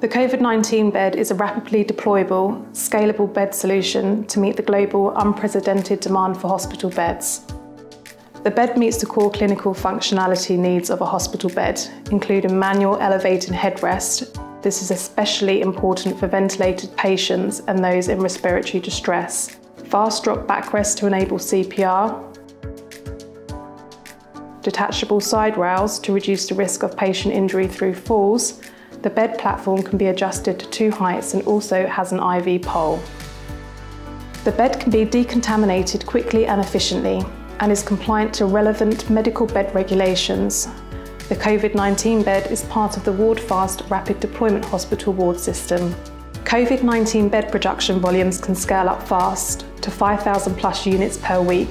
The COVID-19 bed is a rapidly deployable, scalable bed solution to meet the global unprecedented demand for hospital beds. The bed meets the core clinical functionality needs of a hospital bed, including manual elevating headrest. This is especially important for ventilated patients and those in respiratory distress. Fast drop backrest to enable CPR. Detachable side rails to reduce the risk of patient injury through falls. The bed platform can be adjusted to two heights and also has an IV pole. The bed can be decontaminated quickly and efficiently, and is compliant to relevant medical bed regulations. The COVID-19 bed is part of the WardFast Rapid Deployment Hospital ward system. COVID-19 bed production volumes can scale up fast to 5,000 plus units per week